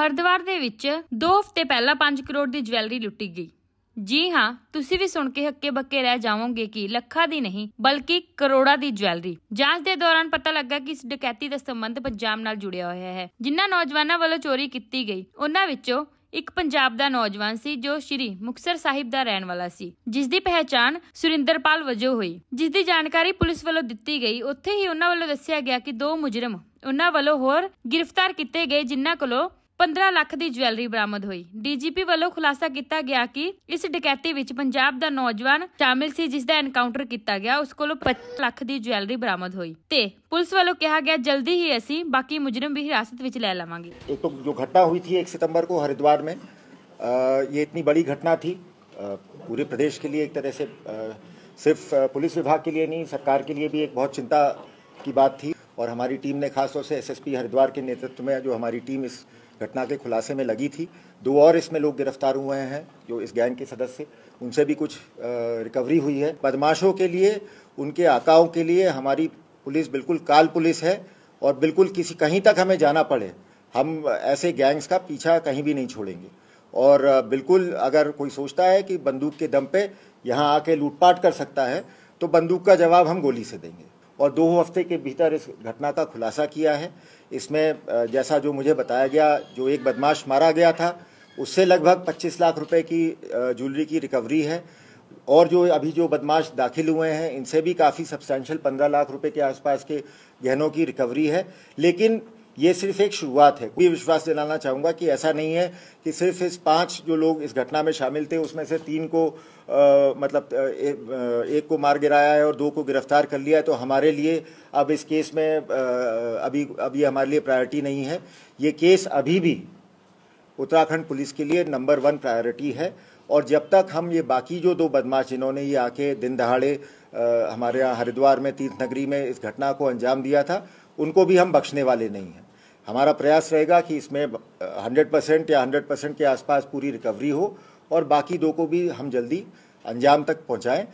ਹਰਿਦੁਆਰ ਦੇ ਵਿੱਚ 2 ਹਫ਼ਤੇ ਪਹਿਲਾਂ 5 ਕਰੋੜ ਦੀ ਜਵੈਲਰੀ ਲੁੱਟੀ ਗਈ। ਜੀ ਹਾਂ, ਤੁਸੀਂ ਵੀ ਸੁਣ ਕੇ ਹੱਕੇ ਬੱਕੇ ਰਹਿ ਜਾਵੋਗੇ ਕਿ ਲੱਖਾਂ ਦੀ ਨਹੀਂ, ਬਲਕਿ ਕਰੋੜਾਂ ਦੀ ਜਵੈਲਰੀ। ਜਾਂਚ ਦੇ ਦੌਰਾਨ ਪਤਾ ਲੱਗਾ ਕਿ ਇਸ ਡਕੈਤੀ ਦਾ ਸੰਬੰਧ ਪੰਜਾਬ ਨਾਲ ਜੁੜਿਆ ਹੋਇਆ ਹੈ, ਜਿਨ੍ਹਾਂ ਨੌਜਵਾਨਾਂ ਵੱਲੋਂ ਚੋਰੀ ਕੀਤੀ ਗਈ। ਉਹਨਾਂ ਵਿੱਚੋਂ ਇੱਕ ਪੰਜਾਬ ਦਾ ਨੌਜਵਾਨ ਸੀ, ਜੋ ਸ਼੍ਰੀ ਮੁਕਤਸਰ ਸਾਹਿਬ ਦਾ ਰਹਿਣ ਵਾਲਾ ਸੀ ਜਿਸ ਦੀ ਪਹਿਚਾਣ ਸੁਰਿੰਦਰਪਾਲ ਵਜੋਂ ਹੋਈ। ਜਿਸ ਦੀ ਜਾਣਕਾਰੀ ਪੁਲਿਸ ਵੱਲੋਂ ਦਿੱਤੀ ਗਈ, ਉੱਥੇ ਹੀ ਉਹਨਾਂ ਵੱਲੋਂ ਦੱਸਿਆ ਗਿਆ ਕਿ ਦੋ ਮੁਜਰਮ ਉਹਨਾਂ ਵੱਲੋਂ ਹੋਰ ਗ੍ਰਿਫਤਾਰ ਕੀਤੇ ਗਏ, ਜਿਨ੍ਹਾਂ ਕੋਲੋਂ 15 ਲੱਖ ਦੀ ਜਵੈਲਰੀ ਬਰਾਮਦ ਹੋਈ ਡੀਜੀਪੀ ਵੱਲੋਂ ਖੁਲਾਸਾ ਕੀਤਾ ਗਿਆ ਕਿ ਇਸ ਡਕੈਤੀ ਵਿੱਚ ਪੰਜਾਬ ਦਾ ਨੌਜਵਾਨ ਸ਼ਾਮਿਲ ਸੀ ਜਿਸ ਦਾ ਐਨਕਾਊਂਟਰ ਕੀਤਾ ਗਿਆ ਉਸ ਕੋਲੋਂ 25 ਲੱਖ ਦੀ ਜਵੈਲਰੀ ਬਰਾਮਦ ਹੋਈ ਤੇ ਪੁਲਿਸ ਵੱਲੋਂ ਕਿਹਾ ਗਿਆ ਜਲਦੀ ਹੀ ਅਸੀਂ ਬਾਕੀ ਮੁਜਰਮ ਵੀ ਹਿਰਾਸਤ ਵਿੱਚ ਲੈ ਲਵਾਂਗੇ एक तो जो घटना हुई थी एक सितंबर को हरिद्वार में अ, ये इतनी बड़ी घटना थी अ, पूरे प्रदेश के लिए एक तरह से अ, सिर्फ अ, पुलिस विभाग के लिए नहीं सरकार के लिए भी एक बहुत चिंता की बात थी और हमारी टीम ने खासतौर से एसएसपी हरिद्वार के नेतृत्व में जो हमारी टीम इस घटना के खुलासे में लगी थी। दो और इसमें लोग गिरफ़्तार हुए हैं, जो इस गैंग के सदस्य, उनसे भी कुछ रिकवरी हुई है। बदमाशों के लिए, उनके आकाओं के लिए हमारी पुलिस बिल्कुल काल पुलिस है और बिल्कुल किसी, कहीं तक हमें जाना पड़े। हम ऐसे गैंग्स का पीछा कहीं भी नहीं छोड़ेंगे। और बिल्कुल अगर कोई सोचता है कि बंदूक के दम पे यहाँ आके लूटपाट कर सकता है तो बंदूक का जवाब हम गोली से देंगे। और दो हफ़्ते के भीतर इस घटना का खुलासा किया है। इसमें जैसा जो मुझे बताया गया, जो एक बदमाश मारा गया था, उससे लगभग 25 लाख रुपए की ज्वेलरी की रिकवरी है। और जो अभी जो बदमाश दाखिल हुए हैं, इनसे भी काफ़ी सब्सटैंशियल 15 लाख रुपए के आसपास के गहनों की रिकवरी है। लेकिन ये सिर्फ़ एक शुरुआत है। भी विश्वास दिलाना चाहूँगा कि ऐसा नहीं है कि सिर्फ़ इस पाँच जो लोग इस घटना में शामिल थे उसमें से तीन को आ, मतलब ए, एक को मार गिराया है और दो को गिरफ़्तार कर लिया है। तो हमारे लिए अब इस केस में अ, अभी अभी हमारे लिए प्रायोरिटी नहीं है। ये केस अभी भी उत्तराखंड पुलिस के लिए नंबर वन प्रायोरिटी है और जब तक हम ये बाकी जो दो बदमाश जिन्होंने ये आके दिन दहाड़े हमारे यहाँ हरिद्वार में तीर्थ नगरी में इस घटना को अंजाम दिया था उनको भी हम बख्शने वाले नहीं हैं। हमारा प्रयास रहेगा कि इसमें हंड्रेड परसेंट या हंड्रेड परसेंट के आसपास पूरी रिकवरी हो और बाकी दो को भी हम जल्दी अंजाम तक पहुंचाएँ।